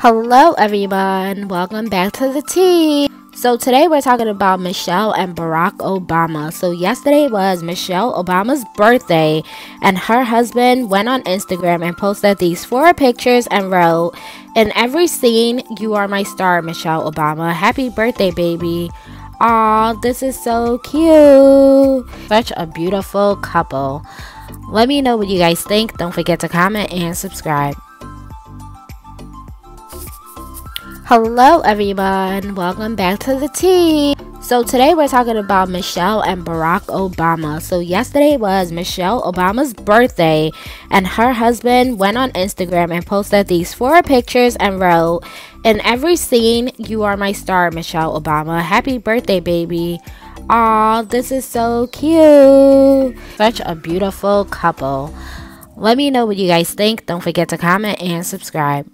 Hello everyone, welcome back to the tea. So today we're talking about Michelle and Barack Obama. So yesterday was Michelle Obama's birthday and her husband went on Instagram and posted these four pictures and wrote, "In every scene, you are my star, Michelle Obama. Happy birthday, baby." Aw, this is so cute. Such a beautiful couple. Let me know what you guys think. Don't forget to comment and subscribe. Hello everyone, welcome back to the tea. So today we're talking about Michelle and Barack Obama. So yesterday was Michelle Obama's birthday and her husband went on Instagram and posted these four pictures and wrote, "In every scene, you are my star, Michelle Obama. Happy birthday, baby." Aw, this is so cute. Such a beautiful couple. Let me know what you guys think. Don't forget to comment and subscribe.